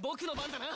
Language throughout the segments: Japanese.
僕の番だな。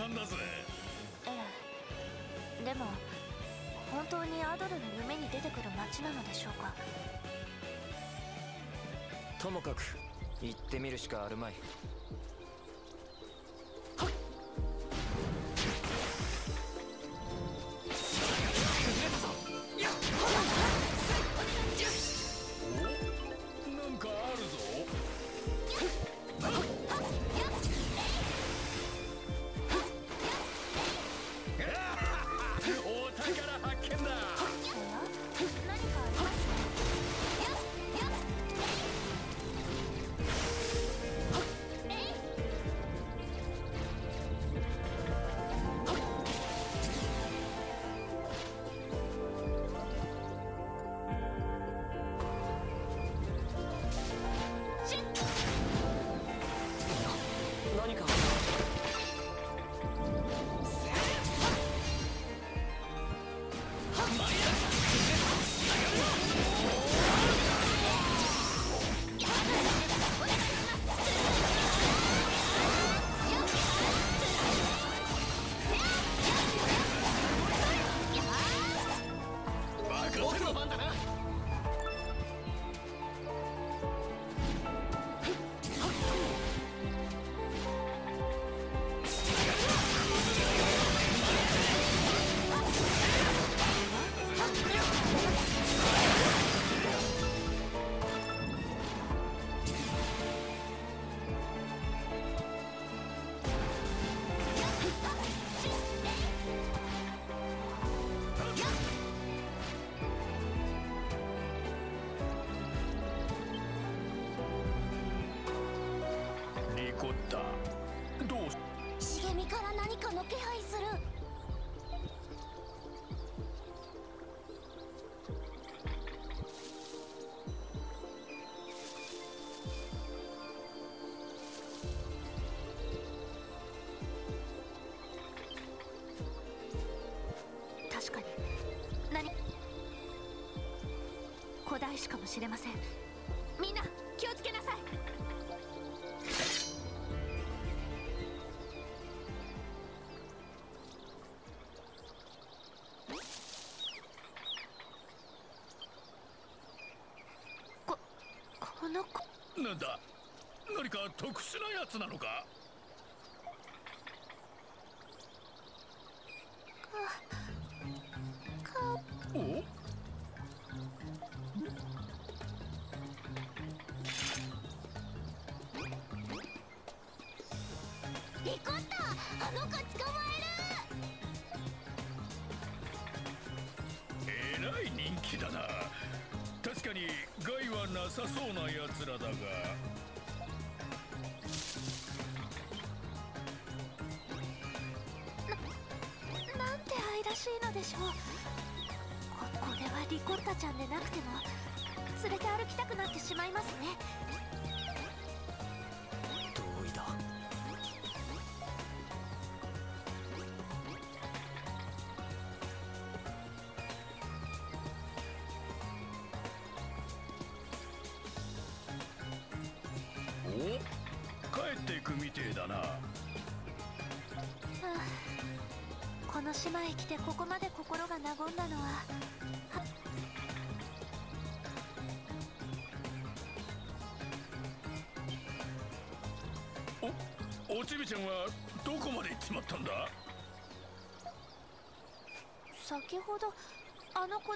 ゃあ壮観だぜええ。でも本当にアドルの夢に出てくる街なのでしょうか？ともかく行ってみるしかあるまい。古代史かもしれません。みんな気をつけなさい。ここの子なんだ何か特殊なやつなのか？さそうなやつらだが。ななんて愛らしいのでしょう。ここれはリコッタちゃんでなくても連れて歩きたくなってしまいますね。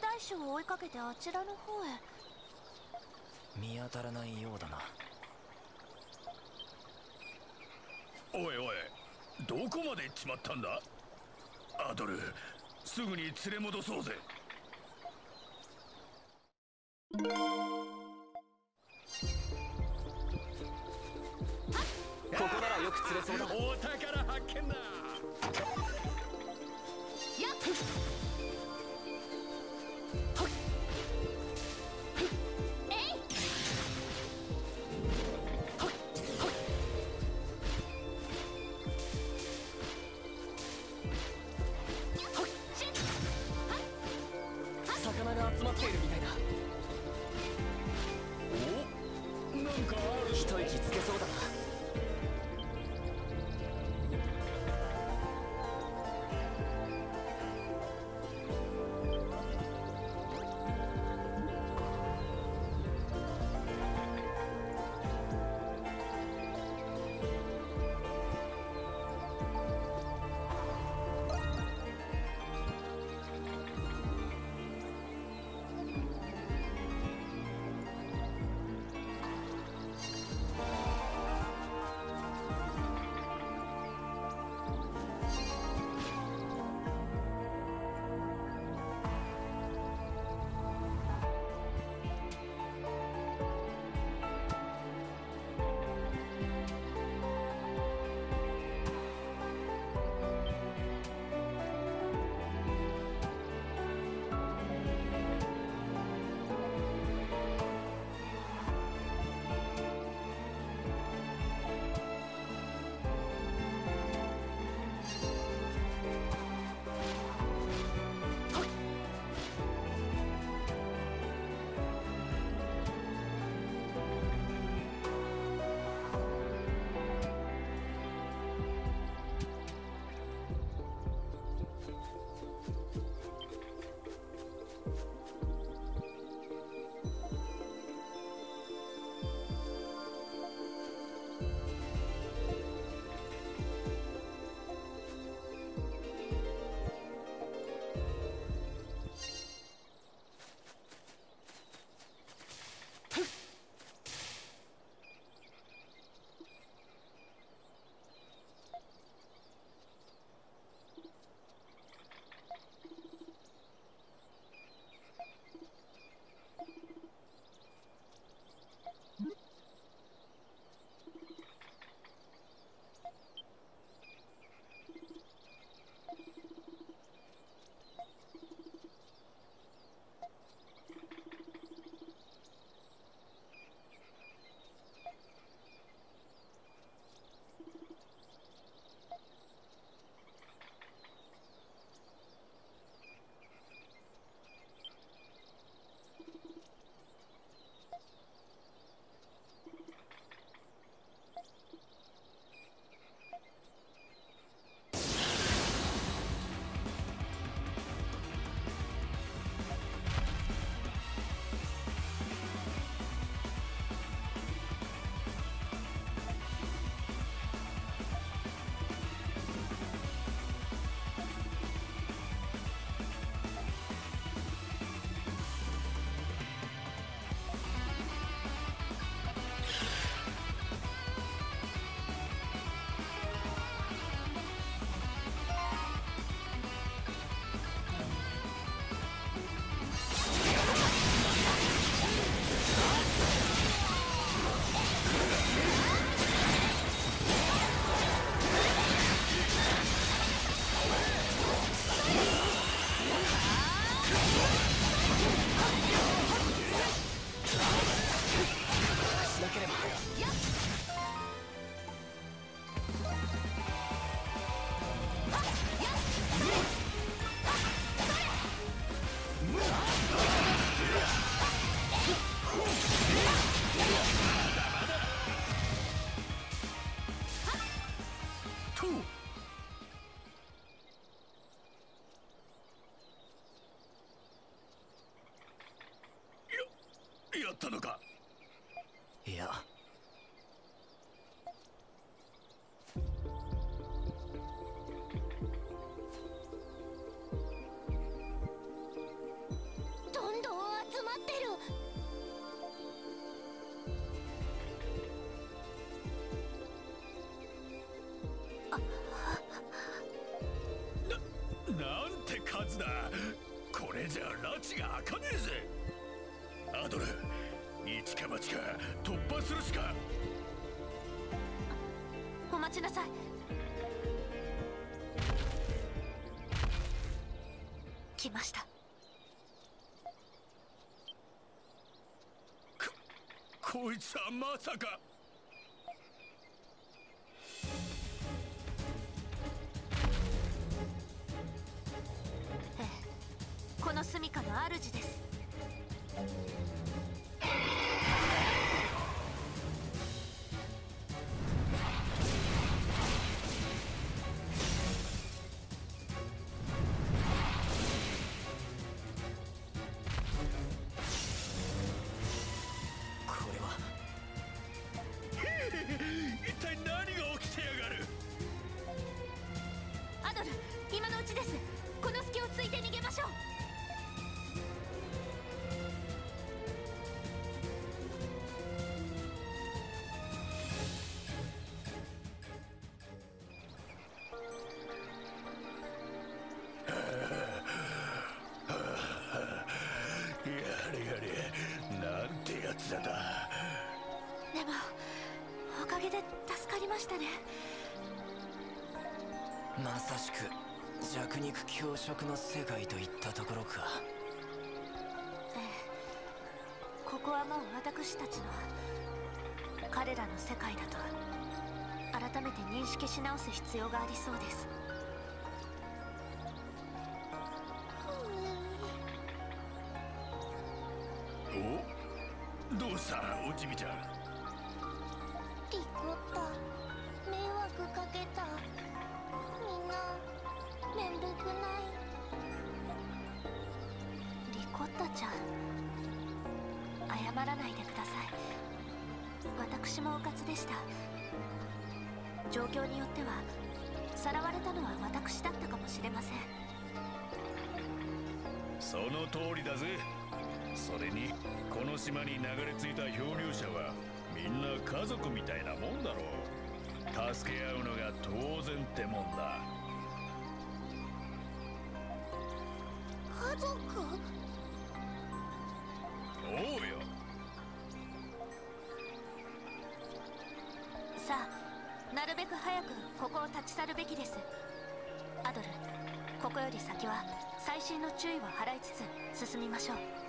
あの古代種を追いかけてあちらの方へ。見当たらないようだな。おいおいどこまで行っちまったんだ？アドルすぐに連れ戻そうぜ。ここならよく釣れそうだお宝発見だつだ。これじゃ拉致が開かねえぜ。アドル一か八か突破するしか。お待ちなさい。来ました。こいつはまさか処の主です。しく弱肉強食の世界といったところか。ええ。ここはもう私たちの彼らの世界だと改めて認識し直す必要がありそうです。謝らないでください。私もうかつでした。状況によってはさらわれたのは私だったかもしれません。その通りだぜ。それにこの島に流れ着いた漂流者はみんな家族みたいなもんだろう。助け合うのが当然ってもんだ。つつ進みましょう。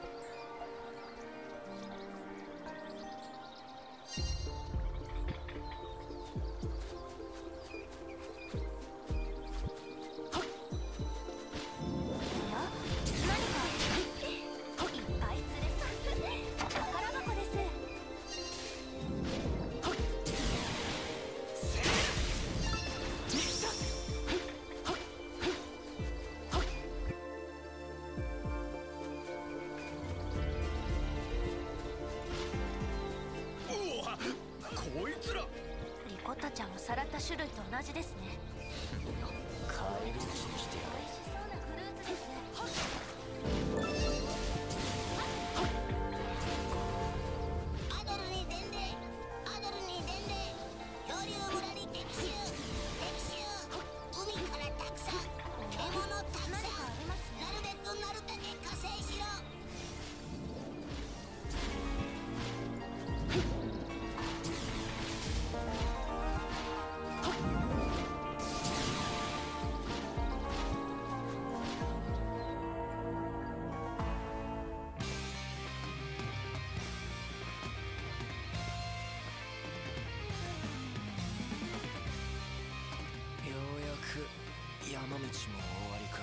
道も終わりか。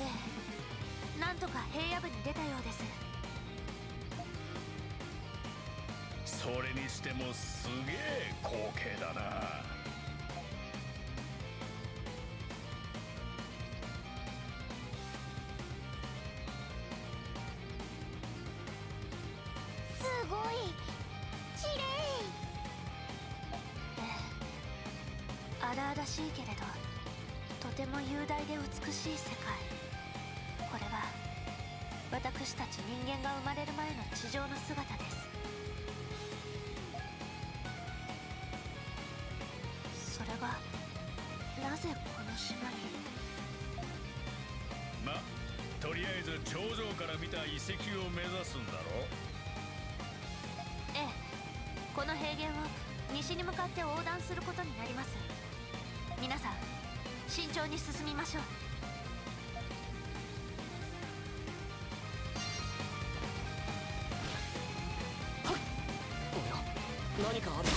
ええ。なんとか平野部に出たようです。それにしてもすげえ光景だな頂上から見た遺跡を目指すんだろ？ええ。この平原を西に向かって横断することになります。皆さん慎重に進みましょう。おや何かある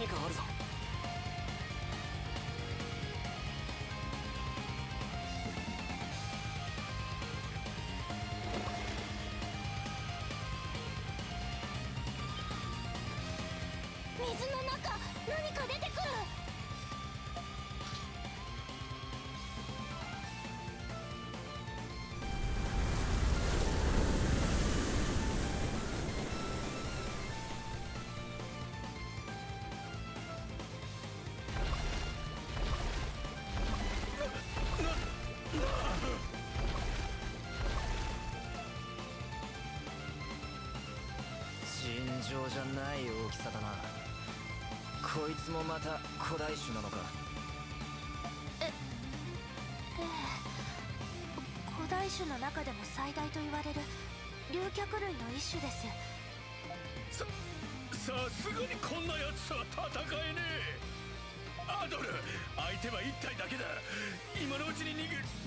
何かあるじゃない大きさだな。こいつもまた古代種なのか。ええ古代種の中でも最大と言われる竜脚類の一種です。ささすがにこんなやつは戦えねえ。アドル相手は一体だけだ。今のうちに逃げ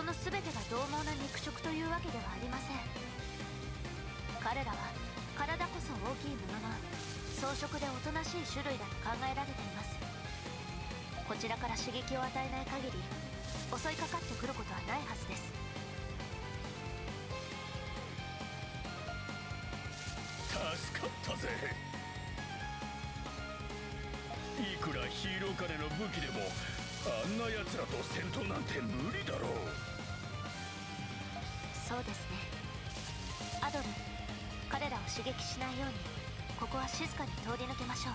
その全てが獰猛な肉食というわけではありません。彼らは体こそ大きいものの草食でおとなしい種類だと考えられています。こちらから刺激を与えない限り襲いかかってくることはないはずです。助かったぜ。いくらヒーロー金の武器でもあんな奴らと戦闘なんて無理だろう。そうですね。アドル彼らを刺激しないようにここは静かに通り抜けましょう。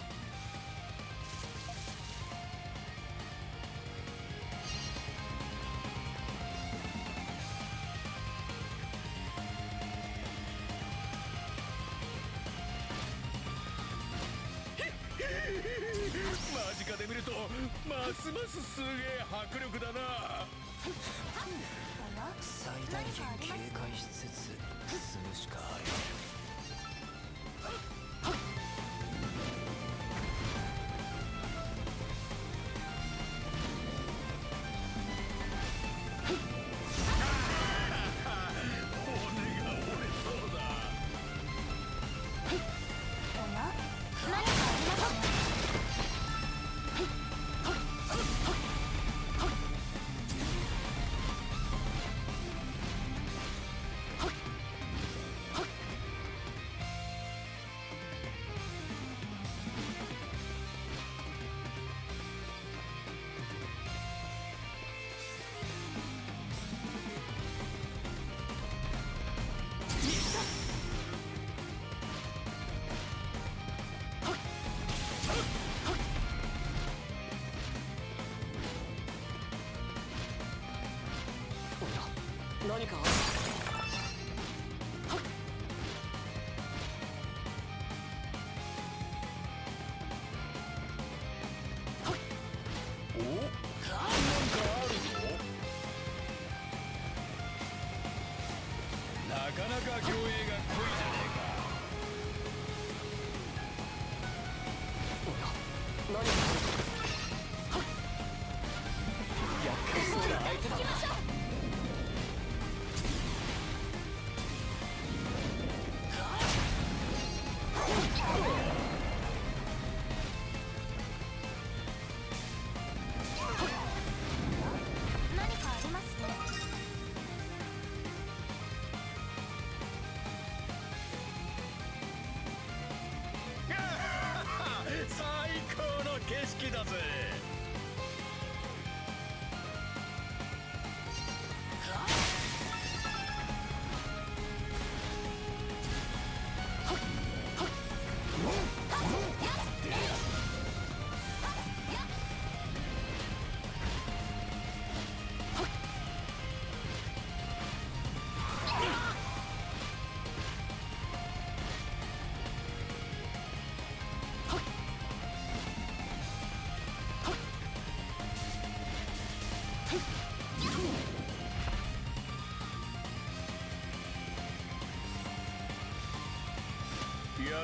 間近で見るとますますすげえ迫力だな。最大限警戒しつつ進むしかありません。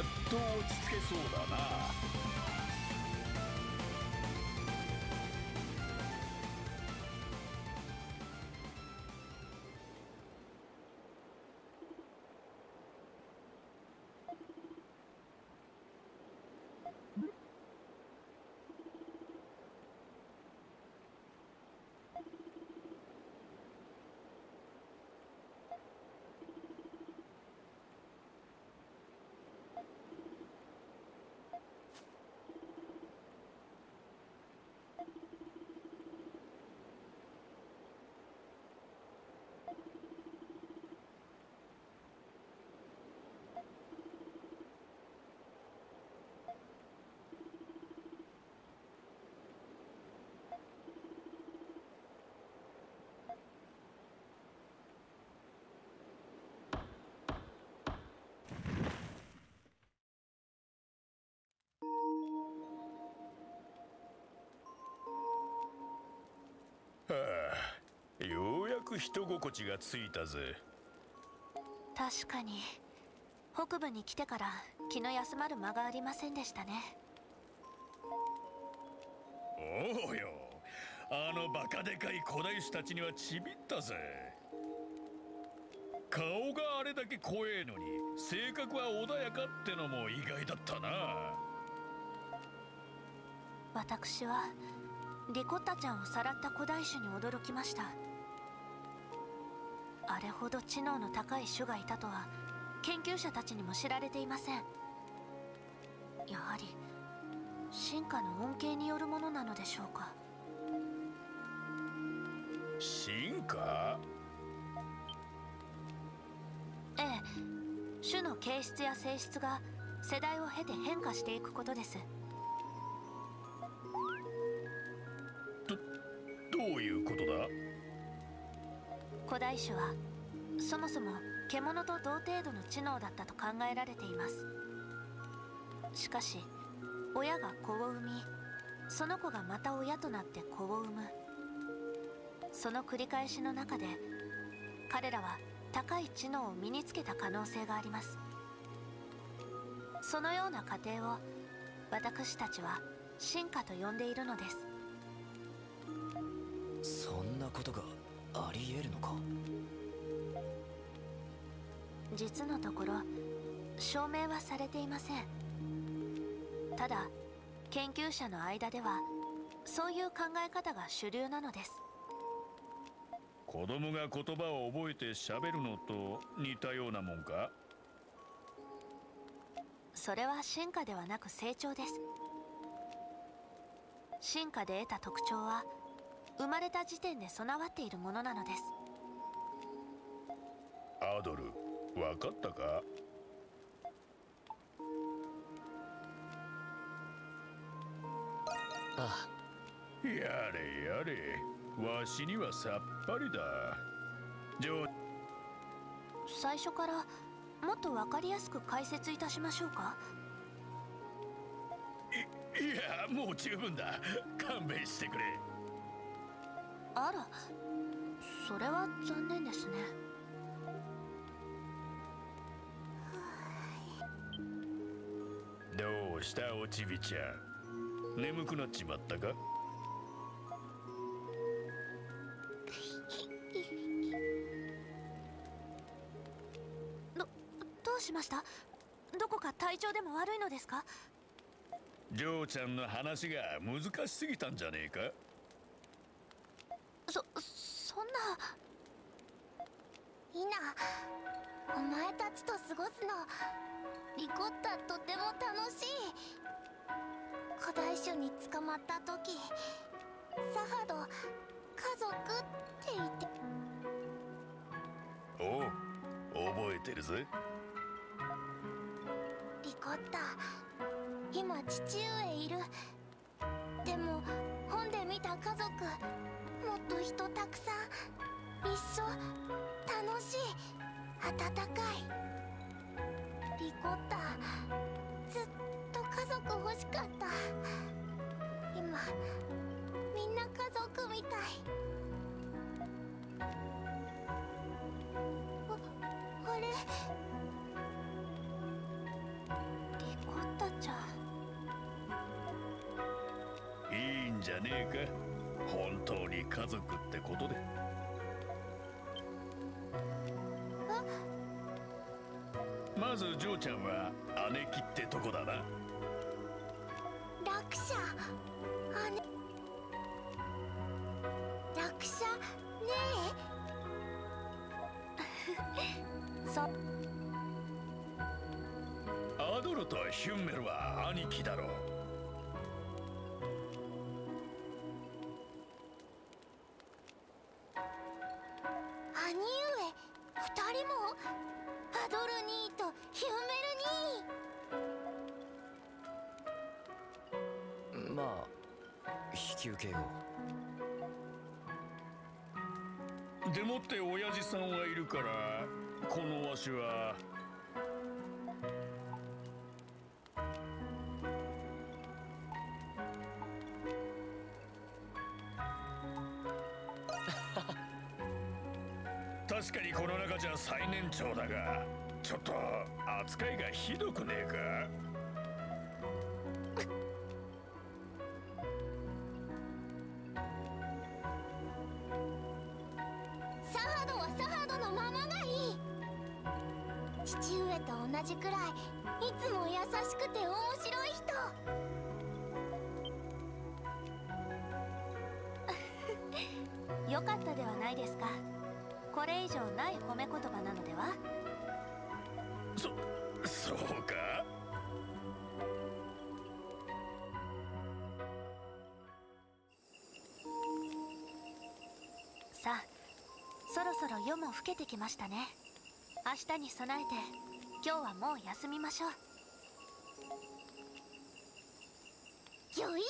っと落ち着けそうだな。人心地がついたぜ。確かに。北部に来てから気の休まる間がありませんでしたね。おうよ。あのバカでかい古代種たちにはちびったぜ。顔があれだけ怖えのに性格は穏やかってのも意外だったな。私はリコッタちゃんをさらった古代種に驚きましたあれほど知能の高い種がいたとは研究者たちにも知られていません。やはり進化の恩恵によるものなのでしょうか。進化？ええ。種の形質や性質が世代を経て変化していくことです古代種はそもそも獣と同程度の知能だったと考えられています。しかし親が子を産みその子がまた親となって子を産む。その繰り返しの中で彼らは高い知能を身につけた可能性があります。そのような過程を私たちは進化と呼んでいるのです。そんなことが。るのか？実のところ証明はされていません。ただ研究者の間ではそういう考え方が主流なのです。子供が言葉を覚えて喋るのと似たようなもんか？それは進化ではなく成長です。進化で得た特徴は生まれた時点で備わっているものなのです。アドル分かったか？あやれやれ。わしにはさっぱりだ。上最初からもっと分かりやすく解説いたしましょうか？いやもう十分だ。勘弁してくれあらそれは残念ですね。どうしたおちびちゃん？眠くなっちまったか？どうしました？どこか体調でも悪いのですか？嬢ちゃんの話が難しすぎたんじゃねえか？イナお前たちと過ごすのリコッタとても楽しい。古代種に捕まった時サハド家族って言って。おう覚えてるぜ。リコッタ今父上いる。でも本で見た家族もっと人たくさん一緒。楽しい。温かい。リコッタずっと家族欲しかった。今みんな家族みたい。ああれ？リコッタちゃん。いいんじゃねえか。本当に家族ってことで。まずジョーちゃんは姉貴ってとこだな。落車。姉。落車？ね そ。アドルとヒュンメルは兄貴だろうがひどくねえか。サハドはサハドのままがいい。父上と同じくらいいつも優しくて面白い人。よかったではないですか。これ以上ない褒め言葉なのでは？そそうか。さあそろそろ夜も更けてきましたね。明日に備えて今日はもう休みましょう。よい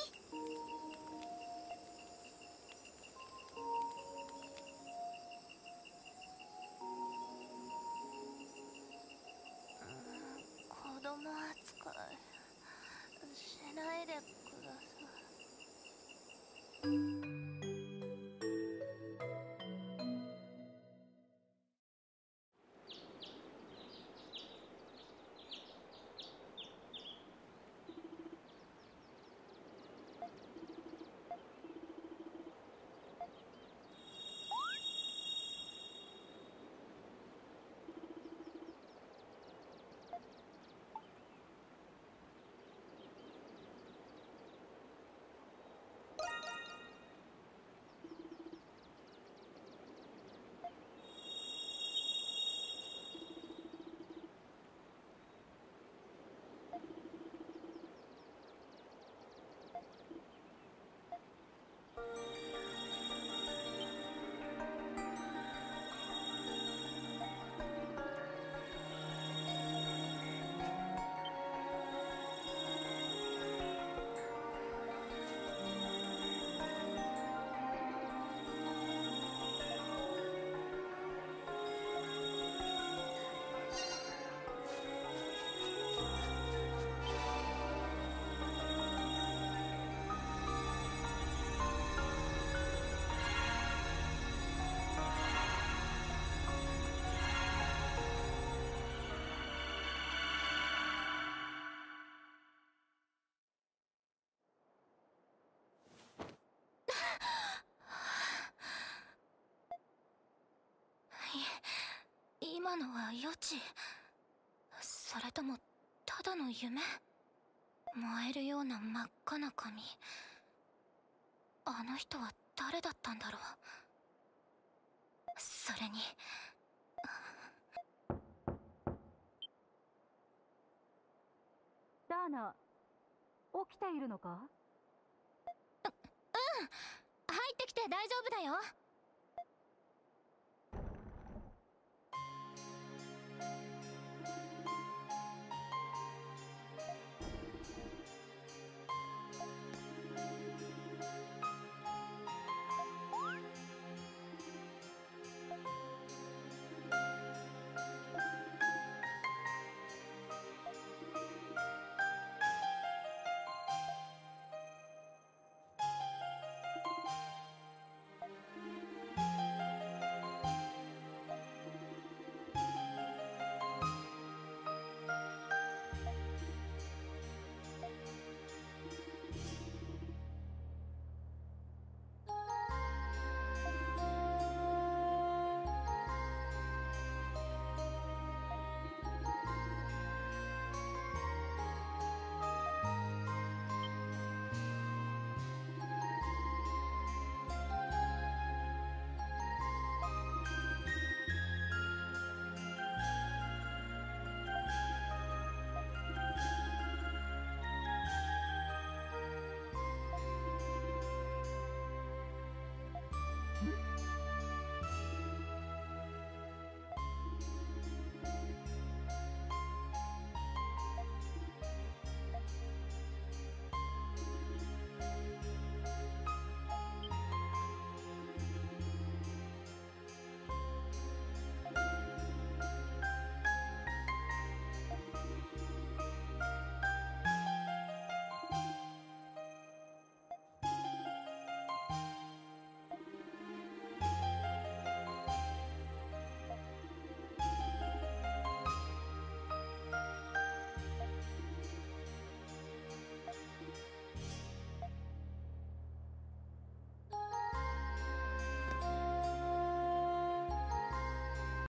今のは予知それともただの夢？燃えるような真っ赤な髪。あの人は誰だったんだろう？それに。ダーナ起きているのか？入ってきて大丈夫だよ